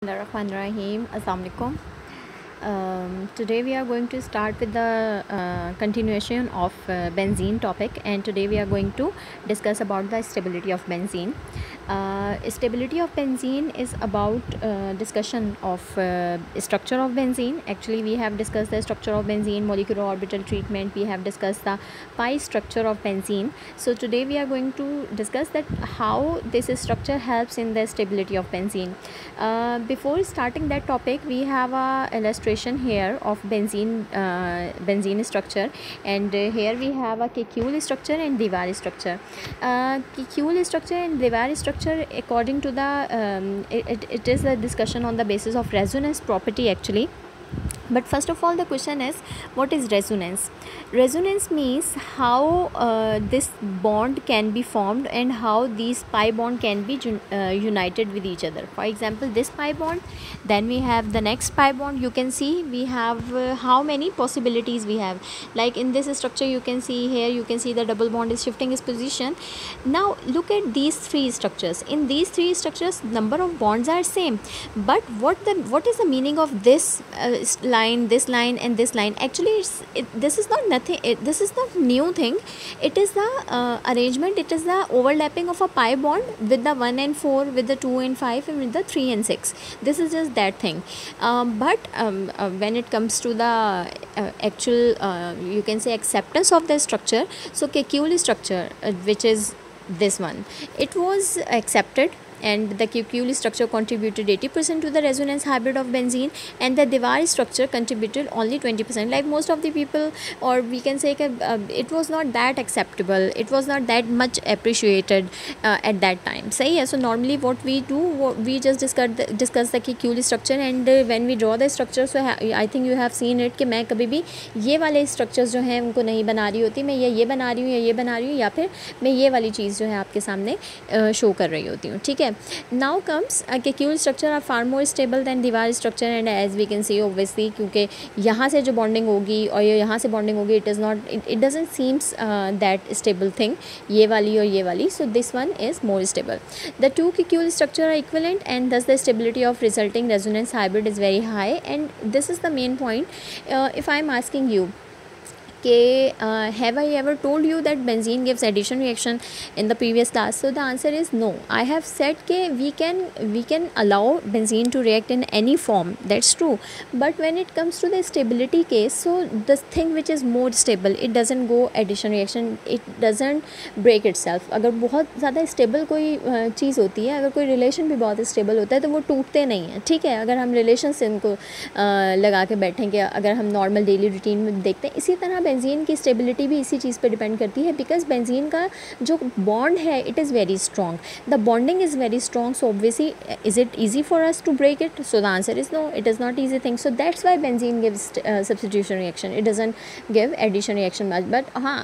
Bismillahirrahmanirrahim. Assalamualaikum. Um, today we are going to start with the uh, continuation of uh, benzene topic and today we are going to discuss about the stability of benzene. Uh, stability of benzene is about uh, discussion of uh, structure of benzene. Actually we have discussed the structure of benzene, molecular orbital treatment. We have discussed the pi structure of benzene. So today we are going to discuss that how this structure helps in the stability of benzene. Uh, before starting that topic we have a illustration here of benzene uh, benzene structure and uh, here we have a Kekule structure and Dewar structure. Uh, structure and Dewar structure according to the um, it, it is a discussion on the basis of resonance property actually but first of all the question is what is resonance? Resonance means how uh, this bond can be formed and how these pi bond can be uh, united with each other. For example this pi bond then we have the next pi bond. You can see we have uh, how many possibilities we have. Like in this structure you can see here you can see the double bond is shifting its position. Now look at these three structures. In these three structures number of bonds are same. But what the what is the meaning of this uh, line this line and this line. Actually it, this is not nothing it, this is not new thing. It is the uh, arrangement it is the overlapping of a pi bond with the 1 and 4 with the 2 and 5 and with the 3 and 6 this is just that thing. Um, but um, uh, when it comes to the uh, actual uh, you can say acceptance of the structure so Kekule structure uh, which is this one it was accepted and the Kekule structure contributed 80% to the resonance hybrid of benzene and the Dewar structure contributed only 20% like most of the people or we can say uh, it was not that acceptable it was not that much appreciated uh, at that time so yeah so normally what we do we just discuss the, discuss the Kekule structure and uh, when we draw the structure so I think you have seen it कि मैं कभी भी ये वाले structures जो हैं उनको नहीं बना रही होती मैं ये ये बना रही हूँ या ये बना रही हूँ या फिर मैं ये वाली चीज़ जो है आपके सामने शो कर रही होती हूँ ठीक है है now comes Kekule structure are far more stable than Dewar structure and as we can see obviously क्योंकि यहाँ से जो बॉन्डिंग होगी और ये यहाँ से बॉन्डिंग होगी it is not it it doesn't seems that stable thing ये वाली और ये वाली. So this one is more stable the two Kekule structure are equivalent and thus the stability of resulting resonance hybrid is very high and this is the main point if I am asking you के have I ever told you that benzene gives addition reaction in the previous class so the answer is no I have said के we can we can allow benzene to react in any form that's true but when it comes to the stability case so the thing which is more stable it doesn't go addition reaction it doesn't break itself अगर बहुत ज़्यादा stable कोई uh, चीज़ होती है, अगर कोई relation भी बहुत स्टेबल होता है तो वो टूटते नहीं हैं। ठीक है? अगर हम रिलेशन से इनको uh, लगा के बैठें कि अगर हम नॉर्मल डेली रूटीन में देखते हैं, इसी तरह बेंजीन की स्टेबिलिटी भी इसी चीज़ पे डिपेंड करती है बिकॉज़ बेंजीन का जो बॉन्ड है it is very strong the bonding is very strong so obviously is it easy for us to break it so the answer is no it is not easy thing so that's why benzene gives substitution reaction it doesn't give addition reaction much but हाँ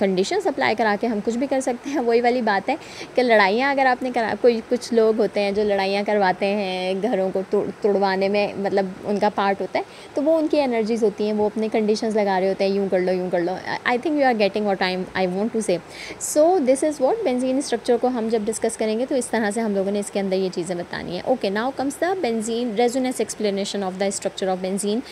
condition apply करा के हम कुछ भी कर सकते हैं, वही वाली बात है कि लड़ाइयाँ अगर आपने करा, कोई कुछ लोग होते हैं जो लड़ाइयाँ करवाते हैं, घरों को तोड़वाने में मतलब उनका पार्ट होता है तो वो उनकी एनर्जीज होती हैं, वो अपने कंडीशंस लगा रहे होते हैं, यूँ कर यूँ कर लो I think you are getting what I I want to say so this is what benzene structure को हम जब डिस्कस करेंगे तो इस तरह से हम लोगों ने इसके अंदर ये चीज़ें बतानी है। Okay now comes the benzene resonance explanation of the structure of benzene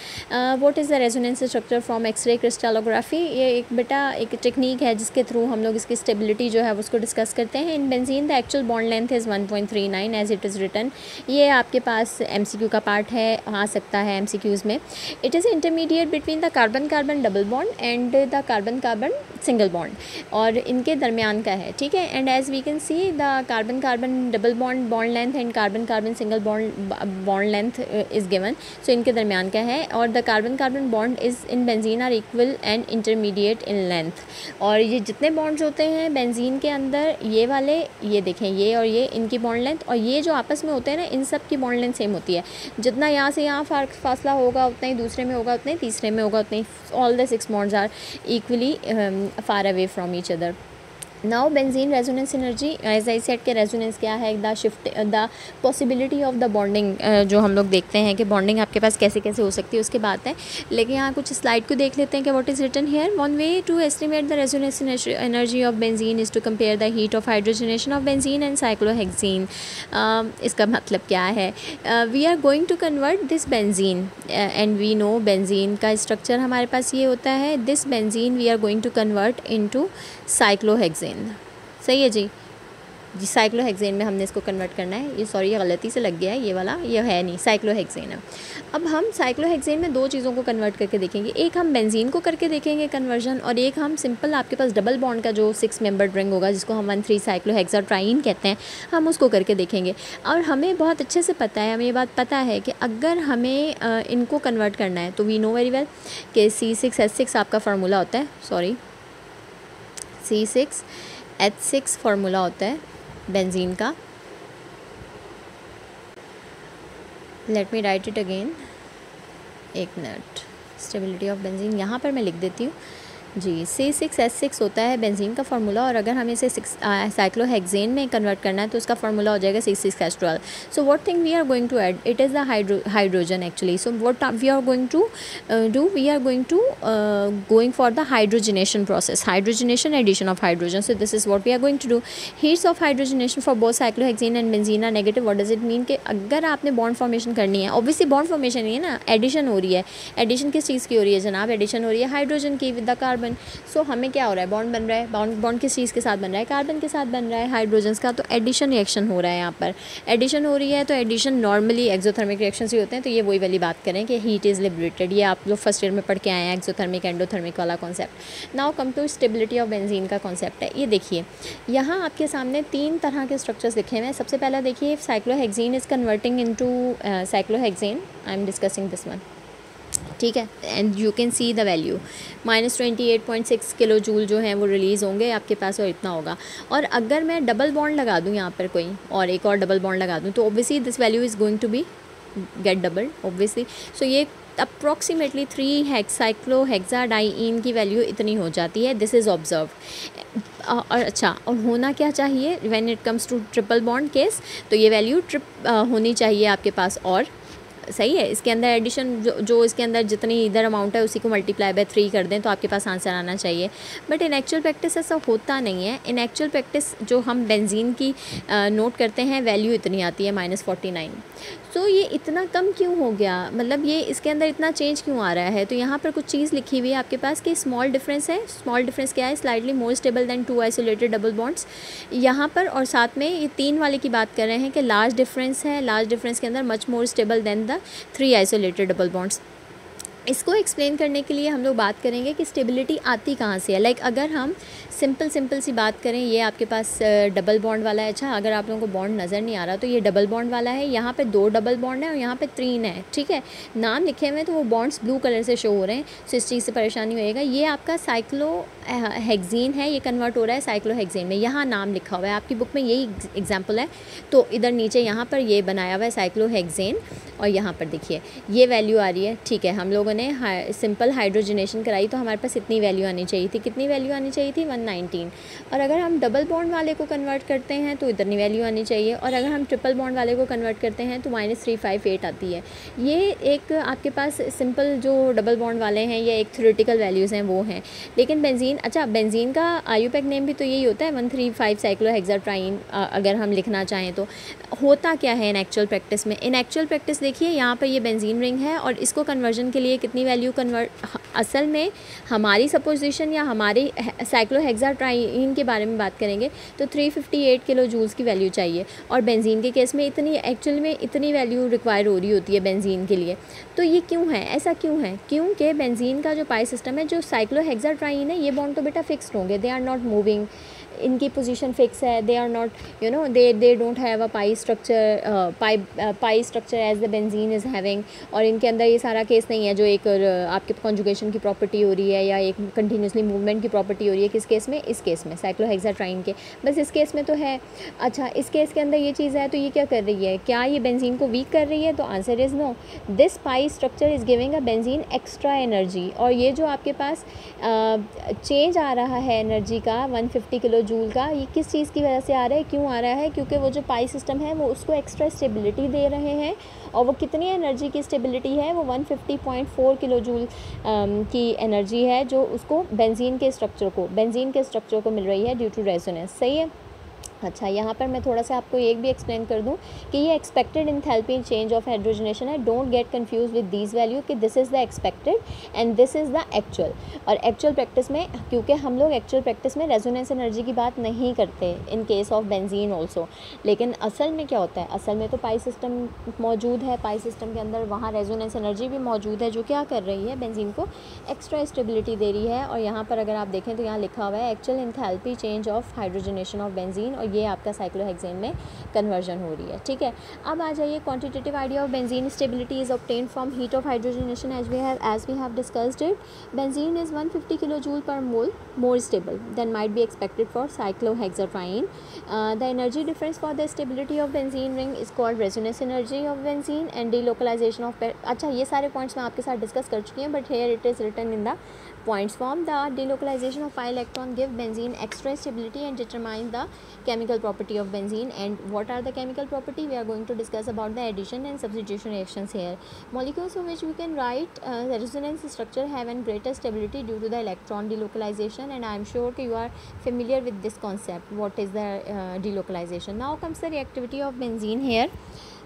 what is the resonance structure from X ray crystallography ये एक बेटा, एक टेक्निक है जिसके थ्रू हम लोग इसकी स्टेबिलिटी जो है उसको डिस्कस करते हैं। In benzene the actual bond length is one point three nine as it is written ये आपके पास एम सी क्यू का पार्ट है, आ सकता है एम सी क्यूज़ में। It is intermediate between the carbon carbon double bond and the carbon carbon single bond, और इनके दरमियान का है, ठीक है? And as we can see the carbon carbon double bond bond length and carbon carbon single bond bond length is given so इनके दरमियान का है, और the carbon carbon bond is in benzene are equal and intermediate in length और ये जितने bonds होते हैं बेंजीन के अंदर, ये वाले, ये देखें, ये और ये, इनकी बॉन्ड लेंथ और ये जो आपस में होते हैं ना, इन सब की बॉन्ड लेंथ सेम होती है। जितना यहाँ से यहाँ फासला होगा, उतना ही दूसरे में होगा, उतना ही तीसरे में होगा, उतना ही all the six bonds are equally um, far away from each other now benzene resonance energy as I said के रेजोनेंस क्या है? The shift the possibility of the bonding जो हम लोग देखते हैं कि बॉन्डिंग आपके पास कैसे कैसे हो सकती है, उसके बात है। लेकिन यहाँ कुछ स्लाइड को देख लेते हैं कि what is written here one way to estimate the resonance energy of benzene is to compare the heat of hydrogenation of benzene and cyclohexene इसका मतलब क्या है? We are going to convert this benzene and we know benzene का structure हमारे पास ये होता है। This benzene we are going to convert in into cyclohexane सही है जी। जी साइक्लोहेक्सेन में हमने इसको कन्वर्ट करना है। ये सॉरी ये गलती से लग गया है, ये वाला, ये है नहीं साइक्लोहेक्सेन है। अब हम साइक्लोहेक्सेन में दो चीज़ों को कन्वर्ट करके देखेंगे। एक हम बेंजीन को करके देखेंगे कन्वर्जन और एक हम सिंपल आपके पास डबल बॉन्ड का जो सिक्स मेंबर ड्रिंग होगा, जिसको हम वन थ्री साइक्लोहेक्सा ट्राइन कहते हैं, हम उसको करके देखेंगे। और हमें बहुत अच्छे से पता है, हमें ये बात पता है कि अगर हमें इनको कन्वर्ट करना है तो वी नो वेरी वेल कि सी सिक्स एस सिक्स आपका फार्मूला होता है। Sorry C six H six formula होता है बेंजीन का। Let me write it again एक मिनट स्टेबिलिटी ऑफ़ बेंजीन यहाँ पर मैं लिख देती हूँ। जी सी सिक्स एस सिक्स होता है बेंजीन का फार्मूला और अगर हमें इसे सिक्स में कन्वर्ट करना है तो उसका फार्मूला हो जाएगा C six S twelve so what thing we are going to add it is the hydrogen actually so what we are going to do we are going to going for the hydrogenation process hydrogenation addition of hydrogen so this is what we are going to do heats of hydrogenation for both cyclohexane and benzene are negative what does it mean कि अगर आपने bond formation करनी है obviously bond formation नहीं है ना addition हो रही है. एडिशन किस चीज़ की हो रही है जनाब? एडिशन हो रही है हाइड्रोजन की विद द कार्बन सो हमें क्या हो रहा है? बॉन्ड बन रहा है। बॉन्ड बॉन्ड किस चीज़ के साथ बन रहा है? कार्बन के साथ बन रहा है हाइड्रोजन्स का। तो एडिशन रिएक्शन हो रहा है यहाँ पर। एडिशन हो रही है तो एडिशन नॉर्मली एक्जोथर्मिक रिएक्शन ही होते हैं। तो ये वही वाली बात करें कि हीट इज़ लिबरेटेड ये आप लोग फ़र्स्ट ईयर में पढ़ के आए हैं एक्जोथर्मिक एंडोथर्मिक वाला concept now come to stability of benzene का कॉन्सेप्ट है। ये देखिए, यहाँ आपके सामने तीन तरह के स्ट्रक्चर्स लिखे हुए हैं। सबसे पहला देखिए cyclohexene is converting into cyclohexene I am discussing this one ठीक है? And you can see the value minus twenty eight point six kilo joule जो हैं, वो रिलीज़ होंगे आपके पास और इतना होगा। और अगर मैं डबल बॉन्ड लगा दूँ यहाँ पर कोई, और एक और डबल बॉन्ड लगा दूँ तो obviously this value is going to be get double obviously so ये अप्रॉक्सीमेटली थ्री हेक्साइक्लो हेक्साडाइन की वैल्यू इतनी हो जाती है दिस इज़ ऑब्ज़र्व और अच्छा और होना क्या चाहिए? When it comes to triple bond case तो ये वैल्यू ट्रिप होनी चाहिए आपके पास और सही है, इसके अंदर एडिशन जो जो इसके अंदर जितनी इधर अमाउंट है, उसी को मल्टीप्लाई बाय थ्री कर दें तो आपके पास आंसर आना चाहिए। बट इन एक्चुअल प्रैक्टिस ऐसा होता नहीं है। इन एक्चुअल प्रैक्टिस जो हम बेंजीन की नोट करते हैं वैल्यू इतनी आती है माइनस फोर्टी नाइन तो ये इतना कम क्यों हो गया? मतलब ये इसके अंदर इतना चेंज क्यों आ रहा है? तो यहाँ पर कुछ चीज़ लिखी हुई है आपके पास कि स्मॉल डिफरेंस है। स्मॉल डिफरेंस क्या है? Slightly more stable than two isolated double bonds यहाँ पर और साथ में ये तीन वाले की बात कर रहे हैं कि लार्ज डिफरेंस है। लार्ज डिफरेंस के अंदर much more stable than the three isolated double bonds. इसको एक्सप्लेन करने के लिए हम लोग बात करेंगे कि स्टेबिलिटी आती कहाँ से है। लाइक like, अगर हम सिंपल सिंपल सी बात करें, ये आपके पास डबल बॉन्ड वाला है। अच्छा अगर आप लोगों को बॉन्ड नज़र नहीं आ रहा तो ये डबल बॉन्ड वाला है। यहाँ पे दो डबल बॉन्ड है और यहाँ पे तीन है, ठीक है? नाम लिखे हुए हैं तो वो बॉन्ड्स ब्लू कलर से शो हो रहे हैं सो इस चीज़ से परेशानी होएगा। ये आपका साइक्लो हेक्जीन है, ये कन्वर्ट हो रहा है साइक्लो हेक्जीन में। यहाँ नाम लिखा हुआ है। आपकी बुक में यही एग्ज़ाम्पल है। तो इधर नीचे यहाँ पर ये बनाया हुआ है साइक्लो हेक्जेन और यहाँ पर देखिए ये वैल्यू आ रही है। ठीक है हम लोगों ने हाई, सिंपल हाइड्रोजनेशन कराई तो हमारे पास इतनी वैल्यू आनी चाहिए थी। कितनी वैल्यू आनी चाहिए थी? वन नाइनटीन और अगर हम डबल बॉन्ड वाले को कन्वर्ट करते हैं तो इतनी वैल्यू आनी चाहिए। और अगर हम ट्रिपल बॉन्ड वाले को कन्वर्ट करते हैं तो माइनस थ्री फाइव एट आती है। ये एक आपके पास सिंपल जो डबल बॉन्ड वाले हैं या एक थ्योरेटिकल वैल्यूज़ हैं वो हैं। लेकिन बेंजीन अच्छा बेंजीन का आयूपैक नेम भी तो यही होता है वन थ्री फाइव साइक्लो अगर हम लिखना चाहें तो। होता क्या है इन एक्चुअल प्रैक्टिस में? इन एक्चुअल प्रैक्टिस देखिए, यहाँ पर ये बेंजीन रिंग है और इसको कन्वर्जन के लिए कितनी वैल्यू कन्वर्ट असल में हमारी सपोजिशन या हमारी साइक्लो हेक्साट्राइन के बारे में बात करेंगे तो 358 किलो जूल्स की वैल्यू चाहिए और बेंजीन के केस में इतनी एक्चुअल में इतनी वैल्यू रिक्वायर हो रही होती है बेंजीन के लिए। तो ये क्यों है? ऐसा क्यों है? क्योंकि बेंजीन का जो पाई सिस्टम है, जो साइक्लो हेक्साट्राइन है, ये बॉन्ड तो बेटा फिक्सड होंगे दे आर नॉट मूविंग इनकी पोजीशन फिक्स है they are not you know they they don't have a pi structure pi pi structure as the benzene is having और इनके अंदर ये सारा केस नहीं है जो एक uh, आपके कॉन्जुगेशन की प्रॉपर्टी हो रही है या एक कंटिन्यूसली मूवमेंट की प्रॉपर्टी हो रही है किस केस में? इस केस में साइक्लोहेक्साट्राइन के। बस इस केस में तो है। अच्छा इस केस के अंदर ये चीज़ है तो ये क्या कर रही है? क्या ये बेंजीन को वीक कर रही है? तो answer is no this pi structure is giving a benzene extra energy और ये जो आपके पास चेंज uh, आ रहा है एनर्जी का 150 किलो जूल का, ये किस चीज़ की वजह से आ रहा है, क्यों आ रहा है? क्योंकि वो जो पाई सिस्टम है, वो उसको एक्स्ट्रा स्टेबिलिटी दे रहे हैं और वो कितनी एनर्जी की स्टेबिलिटी है, वो 150.4 किलो जूल की एनर्जी है जो उसको बेंजीन के स्ट्रक्चर को बेंजीन के स्ट्रक्चर को मिल रही है ड्यू टू रेजोनेंस सही है? अच्छा यहाँ पर मैं थोड़ा सा आपको एक भी एक्सप्लेन कर दूँ कि ये expected enthalpy change of hydrogenation है। Don't get confuse with these value कि this is the expected and this is the actual और एक्चुअल प्रैक्टिस में, क्योंकि हम लोग एक्चुअल प्रैक्टिस में रेजोनेंस एनर्जी की बात नहीं करते in case of benzene also लेकिन असल में क्या होता है? असल में तो पाई सिस्टम मौजूद है। पाई सिस्टम के अंदर वहाँ रेजोनेंस एनर्जी भी मौजूद है जो क्या कर रही है? बेंजीन को एक्स्ट्रा स्टेबिलिटी दे रही है। और यहाँ पर अगर आप देखें तो यहाँ लिखा हुआ है actual enthalpy change of hydrogenation of benzene और और ये आपका साइक्लोहेक्सेन में कन्वर्जन हो रही है, ठीक है? अब आ जाइए quantitative idea of benzene stability is obtain from heat of hydrogenation as we have as we have discussed it benzene is one fifty kilo joule per mole more stable than might be expected for cyclohexatriene the energy difference for the stability of benzene ring is called resonance energy of benzene and the of अच्छा ये सारे points मैं आपके साथ discuss कर चुकी हूँ but here it is written in the points form the delocalization of pi electron give benzene extra stability and determine the chemical property of benzene. And what are the chemical property? We are going to discuss about the addition and substitution reactions here. Molecules of which we can write uh, the resonance structure have an greater stability due to the electron delocalization. And i am sure you are familiar with this concept. What is the uh, delocalization? Now comes the reactivity of benzene here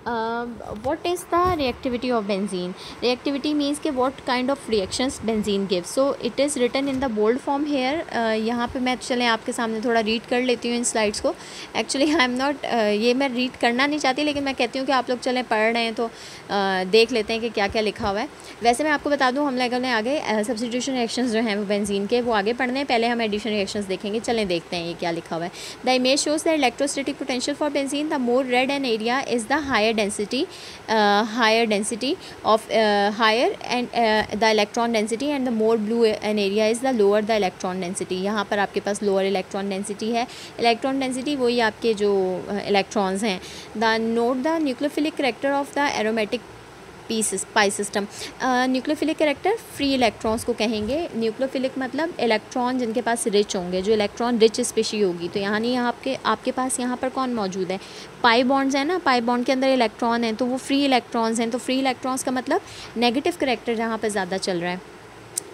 what is the reactivity of benzene? Reactivity means के kind of reactions benzene gives. So it is written in the bold form here. Uh, यहाँ पे मैं चले आपके सामने थोड़ा read कर लेती हूँ इन स्लाइड्स को. एक्चुअली आई एम नॉट ये मैं रीड करना नहीं चाहती लेकिन मैं कहती हूँ कि आप लोग चलें पढ़ रहे हैं तो uh, देख लेते हैं कि क्या क्या लिखा हुआ है. वैसे मैं आपको बता दूँ हम लोग ने आगे सब्सिट्यूशन रिएक्शन जो हैं वो बेंजीन के वो आगे पढ़ने पहले हम एडिशन रिएक्शन देखेंगे. चलें देखते हैं ये क्या लिखा हुआ है. The image shows the electrostatic potential for benzene the more red an area is the higher higher density uh, higher density of uh, higher and uh, the electron density and the more blue an area is the lower the electron density यहाँ पर आपके पास lower electron density है electron density वही आपके जो electrons हैं the note the nucleophilic character of the aromatic piece pi system nucleophilic character free electrons को कहेंगे। न्यूक्लियोफिलिक मतलब इलेक्ट्रॉन जिनके पास रिच होंगे, जो इलेक्ट्रॉन रिच स्पेशी होगी। तो यहाँ नहीं आपके आपके पास यहाँ पर कौन मौजूद है? पाई बॉन्ड्स हैं ना? पाई बॉन्ड के अंदर इलेक्ट्रॉन हैं तो वो फ्री इलेक्ट्रॉन्स हैं। तो फ्री इलेक्ट्रॉन्स का मतलब नेगेटिव करेक्टर यहाँ पर ज़्यादा चल रहा है।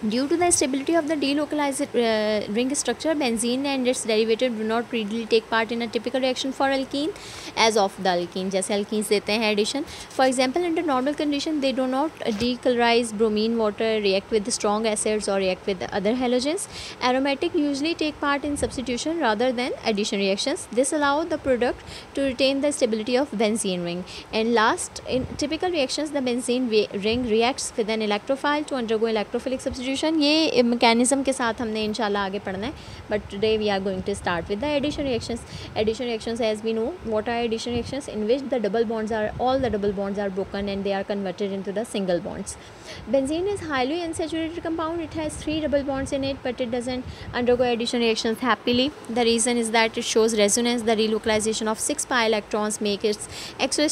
Due to the stability of the delocalized uh, ring structure, benzene and its derivative do not readily take part in a typical reaction for alkene as of the alkene. जैसे alkenes देते हैं addition. For example, under normal condition, they do not decolorize bromine water, react with strong acids or react with other halogens. Aromatic usually take part in substitution rather than addition reactions. This allows the product to retain the stability of benzene ring. And last, in typical reactions, the benzene ring reacts with an electrophile to undergo electrophilic substitution substitution ये mechanism के साथ हमने इनशाला आगे पढ़ना है। But today we are going to start with the addition reactions addition reactions as we know what are addition reactions in which the double bonds are all the double bonds are broken and they are converted in the single bonds benzene is highly unsaturated compound it has three double bonds in it but it doesn't undergo addition reaction happily the reason is that it shows resonance the delocalization of six pi electrons make its extra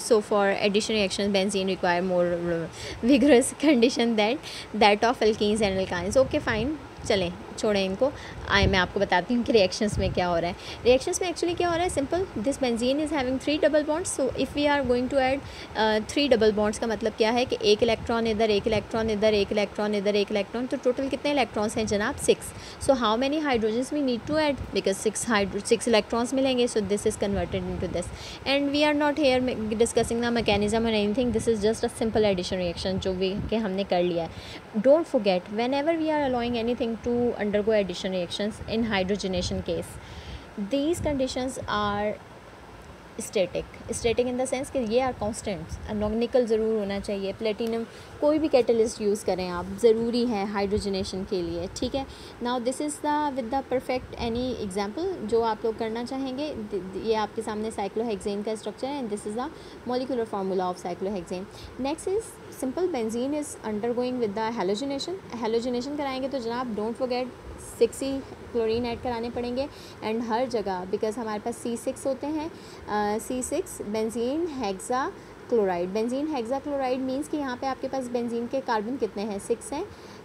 so for addition reaction benzene require more vigorous condition that that of uncle की हैं general कहानी okay fine चलें। छोड़ें इनको। आए, मैं आपको बताती हूँ कि रिएक्शंस में क्या हो रहा है। रिएक्शंस में एक्चुअली क्या हो रहा है? Simple this benzene is having three double bonds so if we are going to add three double bonds का मतलब क्या है कि एक इलेक्ट्रॉन इधर, एक इलेक्ट्रॉन इधर, एक इलेक्ट्रॉन इधर, एक इलेक्ट्रॉन तो टोटल कितने इलेक्ट्रॉन्स हैं जनाब? Six so how many hydrogens we need to add because six hydro six electrons मिलेंगे so this is converted in to this and we are not here discussing the mechanism or anything this is just a simple addition reaction जो भी कि हमने कर लिया है। Don't forget whenever we are allowing anything to undergo addition reactions in hydrogenation case. These conditions are static static in the sense कि ये are constants निकल ज़रूर होना चाहिए. प्लेटिनम कोई भी कैटलिस्ट यूज़ करें आप. ज़रूरी है हाइड्रोजनेशन के लिए. ठीक है? Now this is the with the perfect any example जो आप लोग करना चाहेंगे ये आपके सामने साइक्लोहेक्सेन का स्ट्रक्चर है and this is the molecular formula of cyclohexane next is simple benzene is undergoing with the halogenation halogenation कराएँगे तो जनाब डोंट फोगेट सिक्स ही क्लोरीन ऐड कराने पड़ेंगे एंड हर जगह बिकॉज़ हमारे पास सी सिक्स होते हैं C six benzene hexa chloride benzene hexa chloride means कि यहाँ पे आपके पास बेंजीन के कार्बन कितने हैं? सिक्स हैं.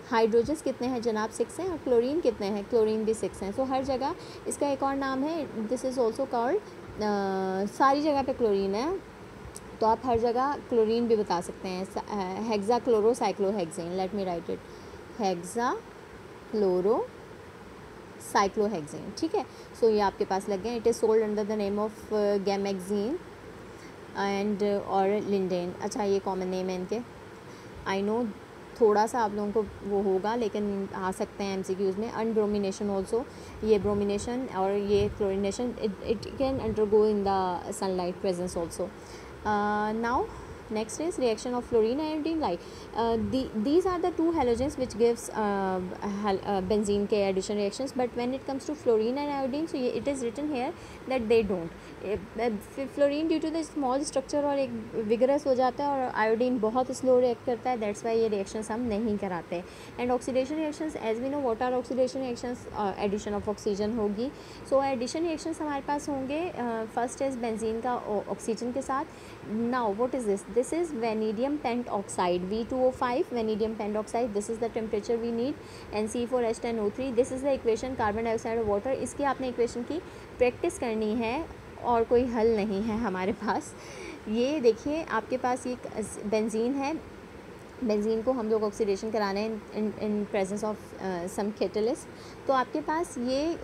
हाइड्रोजन्स कितने हैं जनाब? सिक्स हैं और क्लोरीन कितने हैं? क्लोरीन भी सिक्स हैं. सो so, हर जगह इसका एक और नाम है दिस इज़ ऑल्सो कॉल्ड सारी जगह पे क्लोरीन है. तो आप हर जगह क्लोरीन भी बता सकते हैं. Hexa chloro cyclohexane let me write it hexa chloro cyclohexane ठीक है? सो ये आपके पास लग गए it is sold under the name of gammexane and और लिंडेन अच्छा ये कॉमन नेम है इनके. आई नो थोड़ा सा आप लोगों को वो होगा, लेकिन आ सकते हैं एम में. अन अनब्रोमिनेशन ऑल्सो ये ब्रोमिनेशन और ये chlorination it it can undergo in the sunlight presence also now next is reaction of fluorine and iodine like uh, the, these are the two halogens which gives uh, uh, benzene k addition reactions but when it comes to fluorine and iodine so it is written here that they don't fluorine due to the small structure और एक vigorous हो जाता है और iodine बहुत slow react करता है that's why ये रिएक्शंस हम नहीं कराते and oxidation reactions as we know what are oxidation reactions addition of oxygen होगी सो एडिशन रिएक्शंस हमारे पास होंगे फ़र्स्ट इज़ बेंजीन का ऑक्सीजन के साथ oxide V two O five vanadium pentoxide this is the temperature we need an C four H ten O three this is the equation carbon dioxide और water इसकी आपने equation की practice करनी है और कोई हल नहीं है हमारे पास। ये देखिए, आपके पास ये बेंजीन है। को हम लोग ऑक्सीडेशन कराने in in presence of some catalyst तो आपके पास ये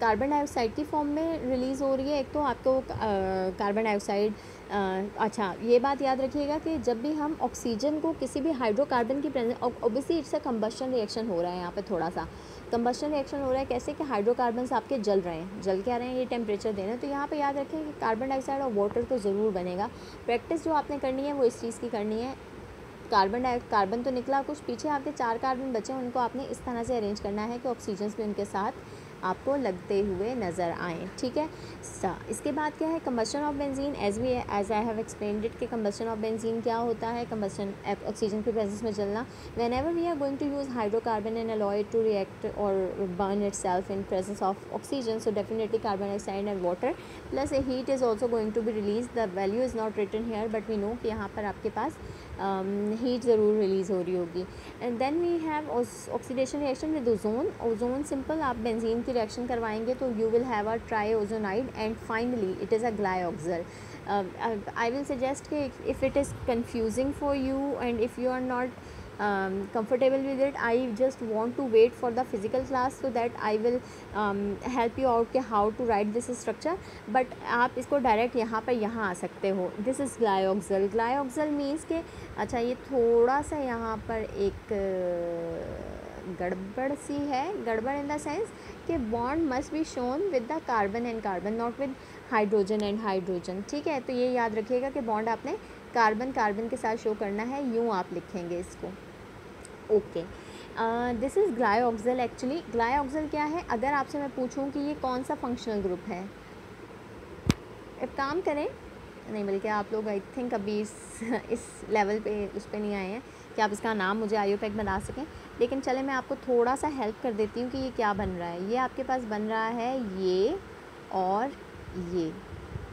कार्बन डाइऑक्साइड की फॉर्म में रिलीज़ हो रही है। एक तो आपको कार्बन डाइऑक्साइड अच्छा ये बात याद रखिएगा कि जब भी हम ऑक्सीजन को किसी भी हाइड्रोकार्बन की presence obviously it's a combustion reaction हो रहा है यहाँ पे थोड़ा सा कम्बशन रिएक्शन हो रहा है कैसे कि हाइड्रोकार्बन आपके जल रहे हैं, जल क्या रहे हैं, ये टेम्परेचर दे रहे हैं। तो यहाँ पे याद रखें कि कार्बन डाइऑक्साइड और वाटर तो ज़रूर बनेगा। प्रैक्टिस जो आपने करनी है वो इस चीज़ की करनी है। कार्बन डाइ कार्बन तो निकला, कुछ पीछे आपके चार कार्बन बचे हैं, उनको आपने इस तरह से अरेंज करना है कि ऑक्सीजन भी उनके साथ आपको लगते हुए नज़र आए, ठीक है? सा, इसके बाद क्या है? Combustion of benzene as we as I have explain it कि कम्बशन ऑफ़ बेंजीन क्या होता है? कम्बशन ऑक्सीजन के प्रेजेंस में चलना। Whenever we are going to use hydrocarbon and allow to react or burn itself in presence of oxygen so definitely carbon dioxide and water plus a heat is also going to be released the value is not written here but we know कि यहाँ पर आपके पास heat um, ज़रूर release हो रही होगी। And then we have oxidation reaction with ozone ozone simple आप बेंजीन की रिएक्शन करवाएँगे तो you will have a tri ozonide and finally it is a glyoxal I will suggest कि if it is confusing for you and if you are not um, comfortable with it. I just want to wait for the physical class so that i will um, help you out कि how to write this structure. But आप इसको direct यहाँ पर यहाँ आ सकते हो. This is glyoxal glyoxal means के अच्छा ये थोड़ा सा यहाँ पर एक गड़बड़ सी है. गड़बड़ इन द सेंस कि bond must be shown with the carbon and carbon not with hydrogen and hydrogen ठीक है? तो ये याद रखिएगा कि बॉन्ड आपने कार्बन कार्बन के साथ शो करना है. यूँ आप लिखेंगे इसको. Okay this is glyoxal actually glyoxal क्या है? अगर आपसे मैं पूछूँ कि ये कौन सा फंक्शनल ग्रुप है? एक काम करें। नहीं, बल्कि आप लोग आई थिंक अभी इस इस लेवल पे, उस पर नहीं आए हैं कि आप इसका नाम मुझे आयो पैक बना सकें। लेकिन चले, मैं आपको थोड़ा सा हेल्प कर देती हूँ कि ये क्या बन रहा है। ये आपके पास बन रहा है ये और ये।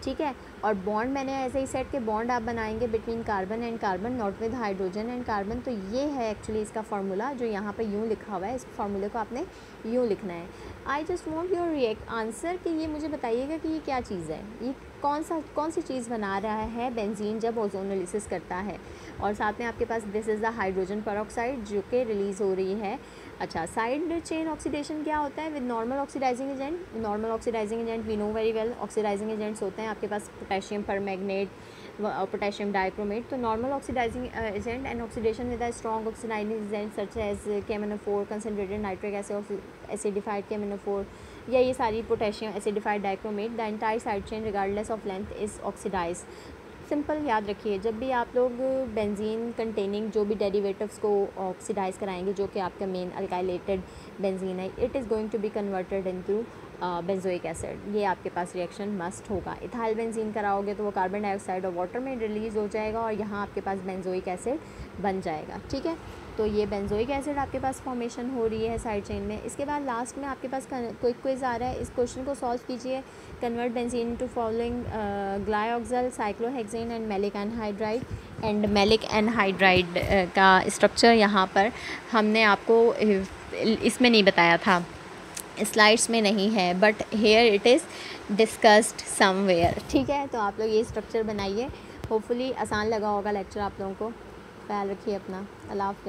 ठीक है? और बॉन्ड मैंने ऐसे ही सेट के बॉन्ड आप बनाएँगे between carbon and carbon not with hydrogen and carbon तो ये है एक्चुअली इसका फार्मूला जो यहाँ पर यूँ लिखा हुआ है। इस फार्मूले को आपने यूँ लिखना है। I just want your react answer कि ये मुझे बताइएगा कि ये क्या चीज़ है। ये कौन सा, कौन सी चीज़ बना रहा है बेंजीन जब ओजोनोलिसिस करता है? और साथ में आपके पास दिस इज़ द हाइड्रोजन पर जो कि रिलीज़ हो रही है। अच्छा साइड चेन ऑक्सीडेशन क्या होता है? With normal oxidizing agent normal oxidizing agent we know very well oxidizing agents होते हैं आपके पास पोटेशियम पर पोटेशियम डाइक्रोमेट तो normal oxidizing agent and oxidation with strong oxidizing agent such as केमिनोफोर concentrated nitric acid acidified केमिनोफोर या ये सारी potassium acidified dichromate the entire side chain regardless of length is oxidize simple याद रखिए, जब भी आप लोग बेंजीन कंटेनिंग जो भी डेरिवेटिव्स को ऑक्सीडाइज कराएँगे, जो कि आपका मेन अल्काइलेटेड बेंजीन है it is going to be converted into benzoic acid ये आपके पास रिएक्शन मस्ट होगा। इथाइल बेंजीन कराओगे तो वो कार्बन डाइऑक्साइड और वाटर में रिलीज़ हो जाएगा और यहाँ आपके पास बेंजोइक एसिड बन जाएगा। ठीक है? तो ये बेंजोइक एसिड आपके पास फॉर्मेशन हो रही है साइड चेन में। इसके बाद लास्ट में आपके पास कोई क्विज आ रहा है। इस क्वेश्चन को सॉल्व कीजिए। Convert benzene to following glyoxal cyclohexane and maleic anhydride and maleic anhydride का स्ट्रक्चर यहाँ पर हमने आपको, इसमें नहीं बताया था। स्लाइड्स में नहीं है but here it is discussed somewhere ठीक है? तो आप लोग ये स्ट्रक्चर बनाइए. होपफुली आसान लगा होगा लेक्चर आप लोगों को. ख्याल रखिए अपना. अल्लाह हाफ़